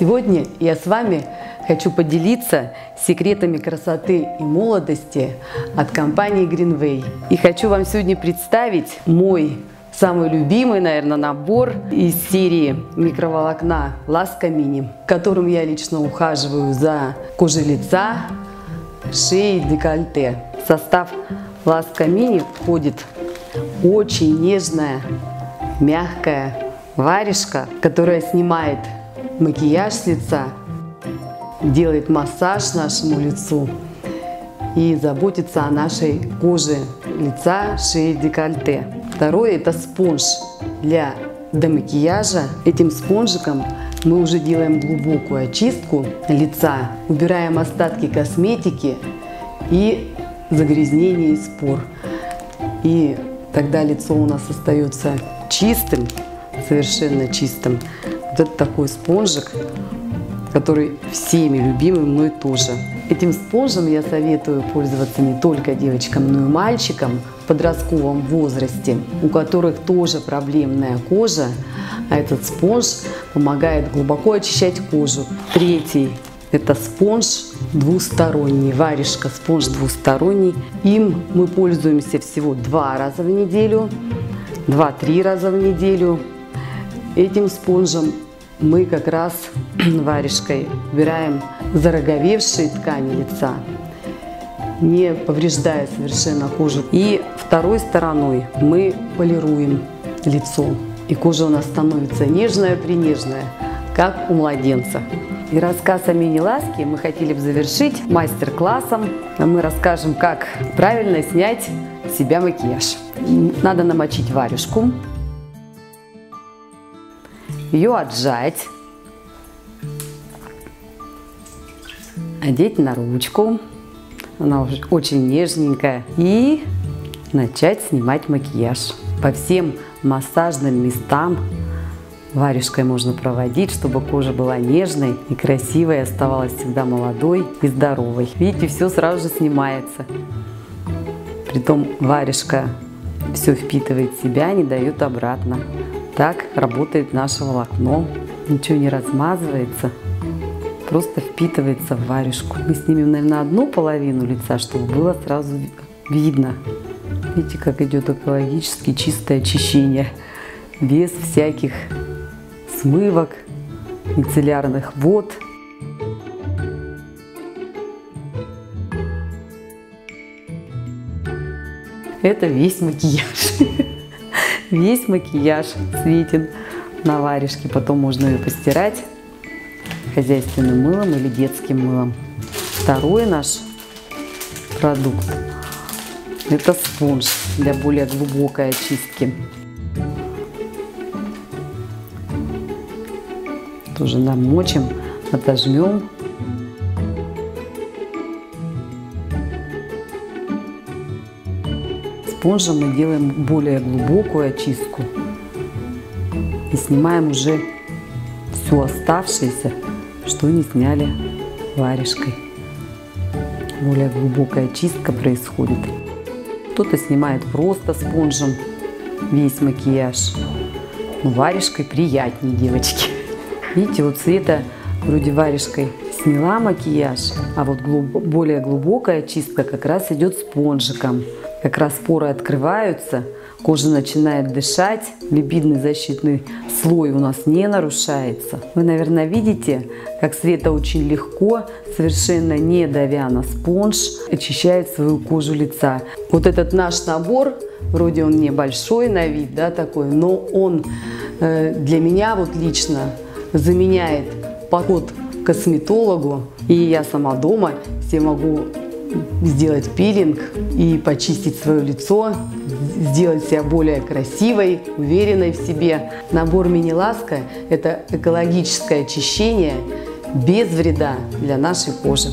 Сегодня я с вами хочу поделиться секретами красоты и молодости от компании Greenway. И хочу вам сегодня представить мой самый любимый, наверное, набор из серии микроволокна Ласка Мини, которым я лично ухаживаю за кожей лица, шеей, декольте. В состав Ласка Мини входит очень нежная, мягкая варежка, которая снимает макияж с лица, делает массаж нашему лицу и заботится о нашей коже лица, шеи, декольте. Второе – это спонж для демакияжа. Этим спонжиком мы уже делаем глубокую очистку лица, убираем остатки косметики и загрязнение и спор. И тогда лицо у нас остается чистым, совершенно чистым. Вот это такой спонжик, который всеми любимый мной тоже. Этим спонжем я советую пользоваться не только девочкам, но и мальчикам в подростковом возрасте, у которых тоже проблемная кожа, а этот спонж помогает глубоко очищать кожу. Третий это спонж двусторонний, варежка спонж двусторонний. Им мы пользуемся всего два раза в неделю, два-три раза в неделю. Этим спонжем мы как раз варежкой убираем зароговевшие ткани лица, не повреждая совершенно кожу. И второй стороной мы полируем лицо. И кожа у нас становится нежная-принежная, как у младенца. И рассказ о мини-ласке мы хотели бы завершить мастер-классом. Мы расскажем, как правильно снять с себя макияж. Надо намочить варежку, ее отжать, одеть на ручку, она уже очень нежненькая, и начать снимать макияж. По всем массажным местам варежкой можно проводить, чтобы кожа была нежной и красивой, оставалась всегда молодой и здоровой. Видите, все сразу же снимается. Притом варежка все впитывает в себя, не дает обратно. Так работает наше волокно. Ничего не размазывается, просто впитывается в варежку. Мы снимем, наверное, одну половину лица, чтобы было сразу видно. Видите, как идет экологически чистое очищение. Без всяких смывок, мицеллярных вод. Это весь макияж. Весь макияж светен на варежке. Потом можно ее постирать хозяйственным мылом или детским мылом. Второй наш продукт – это спонж для более глубокой очистки. Тоже намочим, отожмем спонжем мы делаем более глубокую очистку и снимаем уже все оставшееся, что не сняли варежкой. Более глубокая очистка происходит. Кто-то снимает просто спонжем весь макияж. Но варежкой приятнее, девочки. Видите, вот Света вроде варежкой сняла макияж, а вот глуб... более глубокая очистка как раз идет спонжиком как раз поры открываются, кожа начинает дышать, липидный защитный слой у нас не нарушается. Вы, наверное, видите, как Света очень легко, совершенно не давя на спонж, очищает свою кожу лица. Вот этот наш набор, вроде он небольшой на вид, да, такой, но он э, для меня вот лично заменяет поход к косметологу, и я сама дома себе могу сделать пилинг и почистить свое лицо, сделать себя более красивой, уверенной в себе. Набор мини-ласка – это экологическое очищение без вреда для нашей кожи.